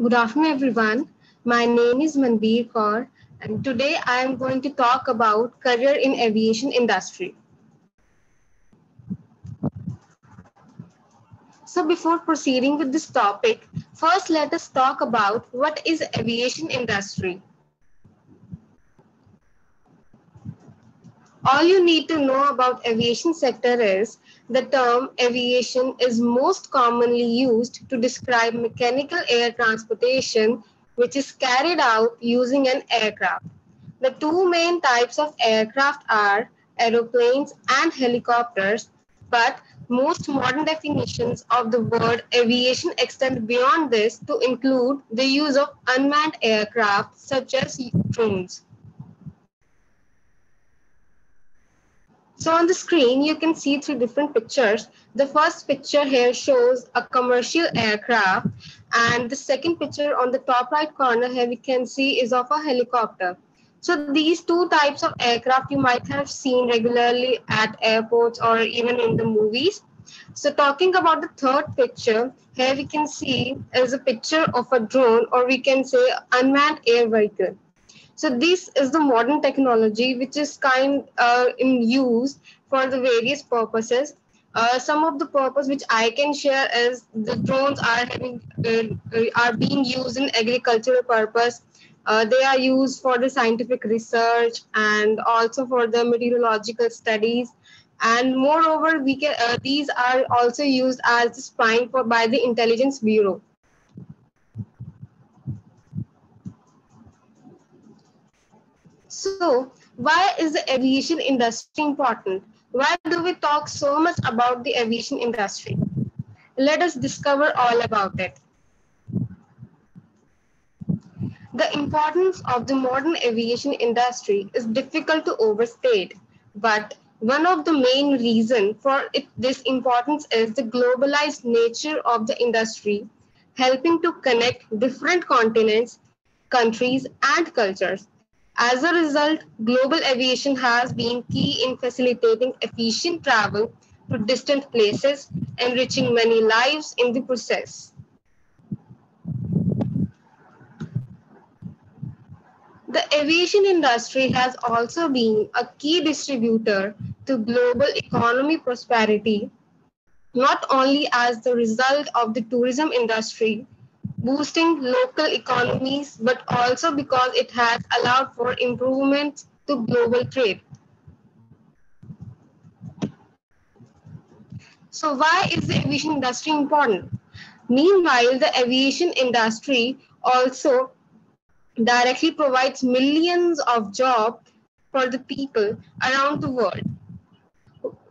Good afternoon, everyone. My name is Manbir Kaur, and today I am going to talk about career in aviation industry. So before proceeding with this topic, first let us talk about what is aviation industry. All you need to know about aviation sector is the term aviation is most commonly used to describe mechanical air transportation which is carried out using an aircraft. The two main types of aircraft are aeroplanes and helicopters, but most modern definitions of the word aviation extend beyond this to include the use of unmanned aircraft such as drones. So on the screen, you can see three different pictures. The first picture here shows a commercial aircraft and the second picture on the top right corner here we can see is of a helicopter. So these two types of aircraft you might have seen regularly at airports or even in the movies. So talking about the third picture, here we can see is a picture of a drone or we can say unmanned air vehicle. So this is the modern technology which is kind uh, in use for the various purposes. Uh, some of the purpose which I can share is the drones are having uh, are being used in agricultural purpose. Uh, they are used for the scientific research and also for the meteorological studies. And moreover, we can uh, these are also used as the spying for by the intelligence bureau. So why is the aviation industry important? Why do we talk so much about the aviation industry? Let us discover all about it. The importance of the modern aviation industry is difficult to overstate, but one of the main reasons for it, this importance is the globalized nature of the industry, helping to connect different continents, countries, and cultures as a result, global aviation has been key in facilitating efficient travel to distant places, enriching many lives in the process. The aviation industry has also been a key distributor to global economy prosperity, not only as the result of the tourism industry, boosting local economies, but also because it has allowed for improvements to global trade. So why is the aviation industry important? Meanwhile, the aviation industry also directly provides millions of jobs for the people around the world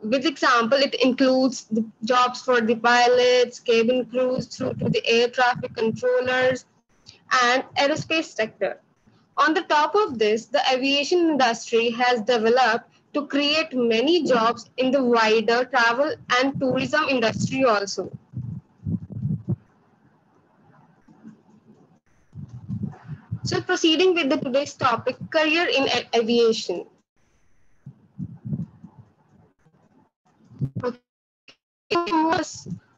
with example, it includes the jobs for the pilots, cabin crews, through to the air traffic controllers, and aerospace sector. On the top of this, the aviation industry has developed to create many jobs in the wider travel and tourism industry also. So proceeding with the today's topic, career in aviation. Must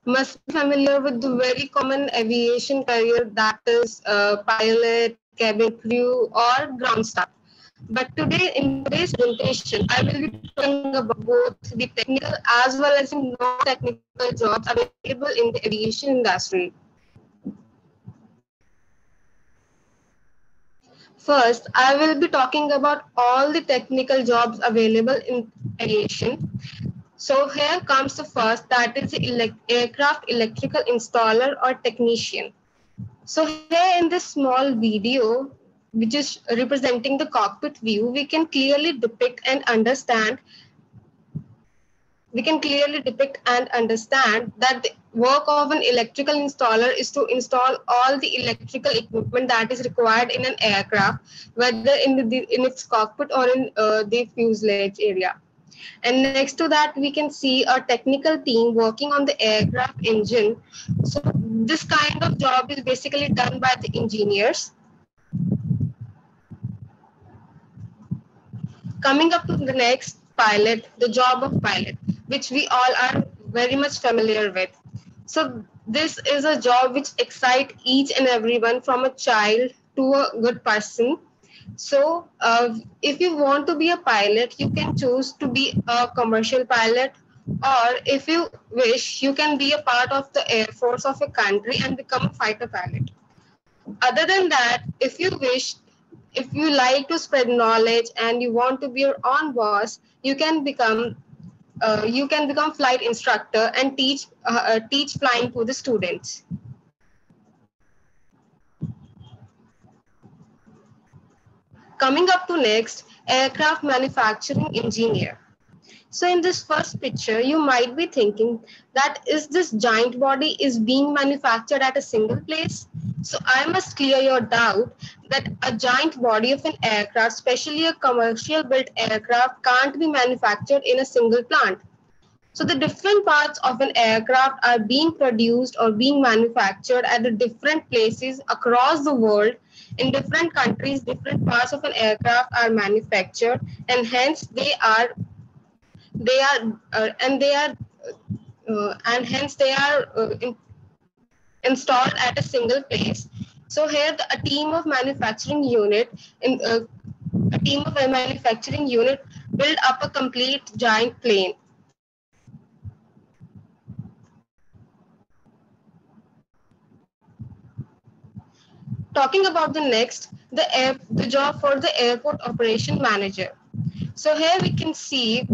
must be familiar with the very common aviation career that is uh, pilot, cabin crew, or ground staff. But today, in today's presentation, I will be talking about both the technical as well as non-technical jobs available in the aviation industry. First, I will be talking about all the technical jobs available in aviation. So here comes the first, that is the elect aircraft electrical installer or technician. So here in this small video, which is representing the cockpit view, we can clearly depict and understand we can clearly depict and understand that the work of an electrical installer is to install all the electrical equipment that is required in an aircraft, whether in, the, in its cockpit or in uh, the fuselage area. And next to that, we can see a technical team working on the aircraft engine. So this kind of job is basically done by the engineers. Coming up to the next pilot, the job of pilot, which we all are very much familiar with. So this is a job which excite each and everyone from a child to a good person. So uh, if you want to be a pilot, you can choose to be a commercial pilot or if you wish, you can be a part of the Air Force of a country and become a fighter pilot. Other than that, if you wish, if you like to spread knowledge and you want to be your own boss, you can become uh, you can become flight instructor and teach uh, uh, teach flying to the students. Coming up to next, aircraft manufacturing engineer. So in this first picture, you might be thinking that is this giant body is being manufactured at a single place? So I must clear your doubt that a giant body of an aircraft, especially a commercial built aircraft, can't be manufactured in a single plant. So the different parts of an aircraft are being produced or being manufactured at the different places across the world. In different countries, different parts of an aircraft are manufactured and hence they are they are uh, and they are uh, and hence they are uh, in, installed at a single place. So here the, a team of manufacturing unit in uh, a team of a manufacturing unit build up a complete giant plane talking about the next the air the job for the airport operation manager. So here we can see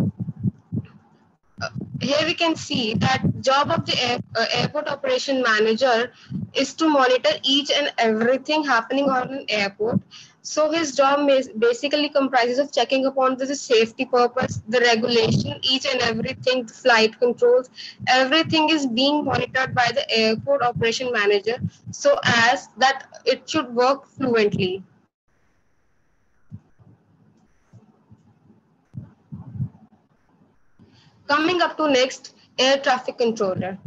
here we can see that job of the air, uh, airport operation manager is to monitor each and everything happening on an airport so his job basically comprises of checking upon the safety purpose the regulation each and everything the flight controls everything is being monitored by the airport operation manager so as that it should work fluently Coming up to next, air traffic controller.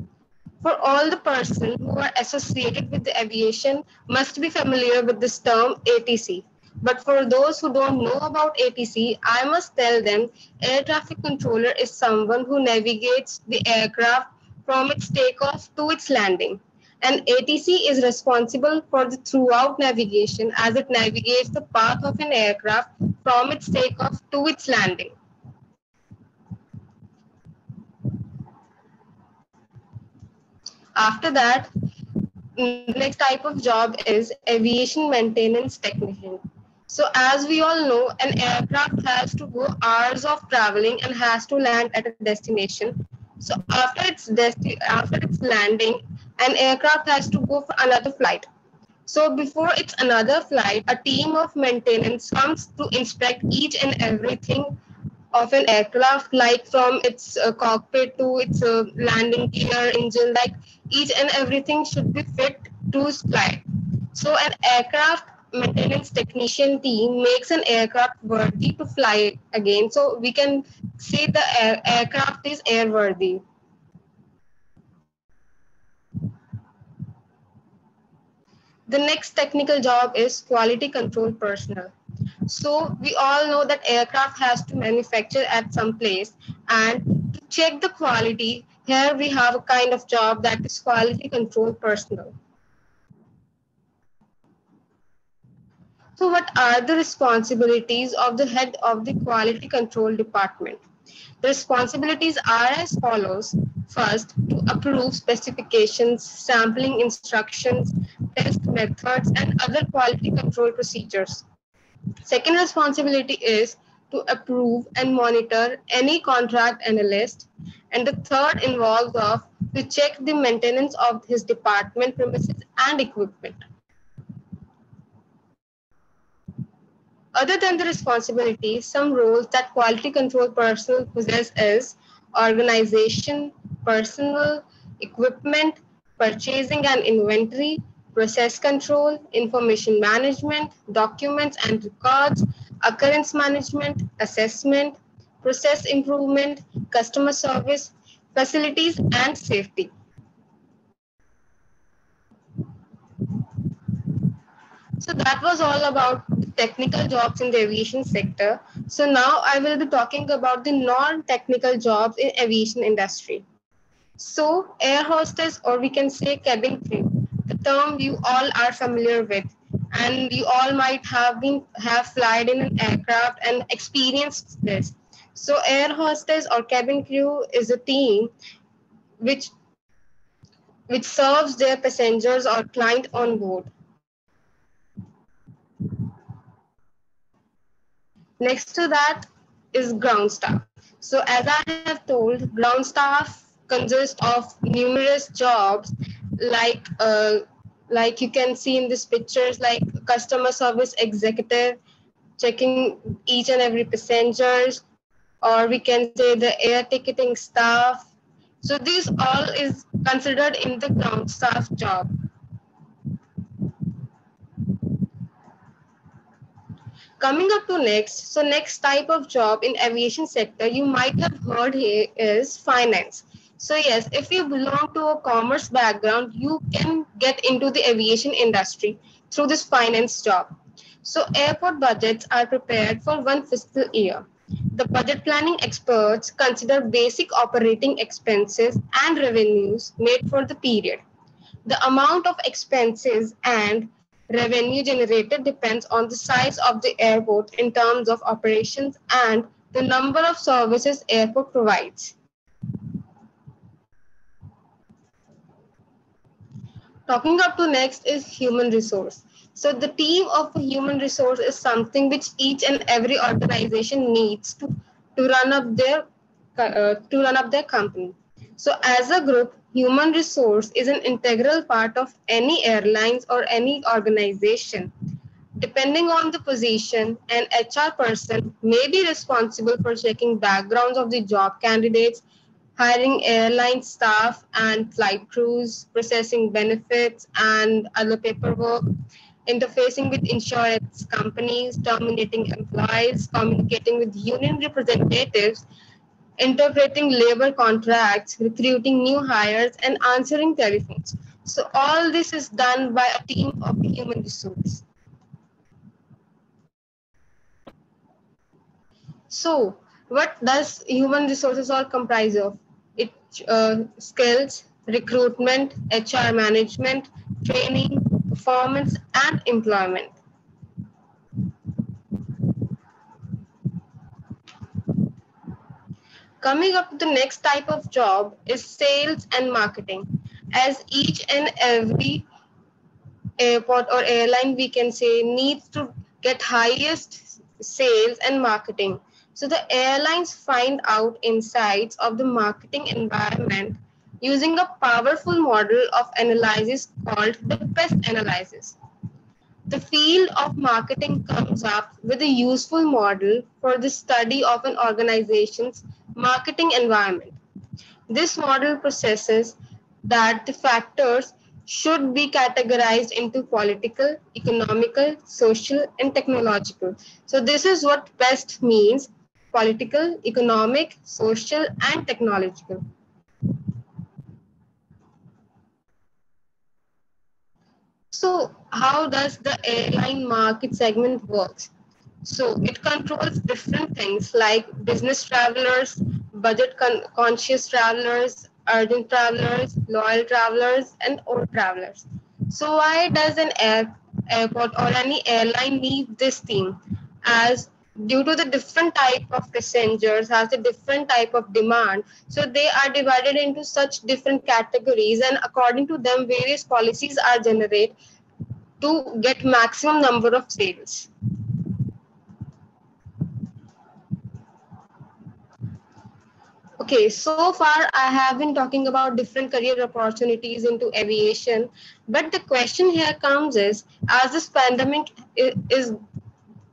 For all the persons who are associated with the aviation must be familiar with this term ATC. But for those who don't know about ATC, I must tell them air traffic controller is someone who navigates the aircraft from its takeoff to its landing. And ATC is responsible for the throughout navigation as it navigates the path of an aircraft from its takeoff to its landing. After that, next type of job is aviation maintenance technician. So as we all know, an aircraft has to go hours of traveling and has to land at a destination. So after its desti- after its landing, an aircraft has to go for another flight. So before it's another flight, a team of maintenance comes to inspect each and everything of an aircraft, like from its uh, cockpit to its uh, landing gear, engine, like each and everything should be fit to flight. So an aircraft maintenance technician team makes an aircraft worthy to fly again. So we can say the air, aircraft is airworthy. The next technical job is quality control personnel. So we all know that aircraft has to manufacture at some place and to check the quality, here we have a kind of job that is quality control personnel. So what are the responsibilities of the head of the quality control department? The responsibilities are as follows. First, to approve specifications, sampling instructions, test methods, and other quality control procedures. Second responsibility is to approve and monitor any contract analyst. And the third involves of to check the maintenance of his department premises and equipment. Other than the responsibilities, some roles that quality control personnel possess is organization, personal, equipment, purchasing and inventory, process control, information management, documents and records, occurrence management, assessment, process improvement, customer service, facilities, and safety. So that was all about technical jobs in the aviation sector. So now I will be talking about the non-technical jobs in aviation industry. So air hostess or we can say cabin crew, the term you all are familiar with and you all might have been have flied in an aircraft and experienced this. So air hostess or cabin crew is a team which which serves their passengers or client on board. Next to that is ground staff. So as I have told, ground staff consists of numerous jobs like uh, like you can see in these pictures like customer service executive checking each and every passengers or we can say the air ticketing staff. So this all is considered in the ground staff job. Coming up to next so next type of job in aviation sector you might have heard here is finance so yes, if you belong to a commerce background, you can get into the aviation industry through this finance job. So airport budgets are prepared for one fiscal year. The budget planning experts consider basic operating expenses and revenues made for the period. The amount of expenses and revenue generated depends on the size of the airport in terms of operations and the number of services airport provides. Talking up to next is human resource. So the team of human resource is something which each and every organization needs to, to run up their uh, to run up their company. So as a group, human resource is an integral part of any airlines or any organization. Depending on the position, an HR person may be responsible for checking backgrounds of the job candidates hiring airline staff and flight crews, processing benefits and other paperwork, interfacing with insurance companies, terminating employees, communicating with union representatives, interpreting labor contracts, recruiting new hires, and answering telephones. So all this is done by a team of human resources. So what does human resources all comprise of? Uh, skills, recruitment, HR management, training, performance, and employment. Coming up to the next type of job is sales and marketing. As each and every airport or airline, we can say, needs to get highest sales and marketing. So the airlines find out insights of the marketing environment using a powerful model of analysis called the PEST analysis. The field of marketing comes up with a useful model for the study of an organization's marketing environment. This model processes that the factors should be categorized into political, economical, social, and technological. So this is what PEST means political, economic, social, and technological. So how does the airline market segment works? So it controls different things like business travelers, budget con conscious travelers, urgent travelers, loyal travelers, and old travelers. So why does an air, airport or any airline need this theme? As due to the different type of passengers has a different type of demand. So they are divided into such different categories and according to them various policies are generated to get maximum number of sales. Okay so far i have been talking about different career opportunities into aviation but the question here comes is as this pandemic is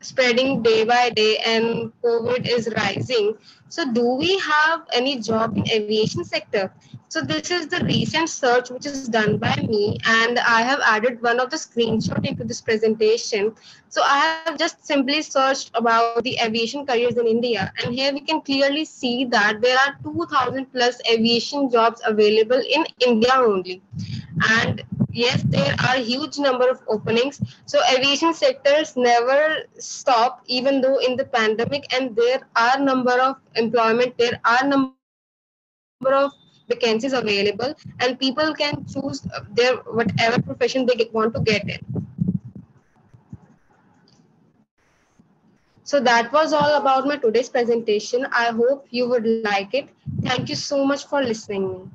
spreading day by day and COVID is rising. So do we have any job in aviation sector? So this is the recent search which is done by me and I have added one of the screenshot into this presentation. So I have just simply searched about the aviation careers in India and here we can clearly see that there are 2000 plus aviation jobs available in India only. And yes, there are huge number of openings. So aviation sectors never stop, even though in the pandemic, and there are number of employment, there are number of vacancies available and people can choose their whatever profession they want to get in. So that was all about my today's presentation. I hope you would like it. Thank you so much for listening.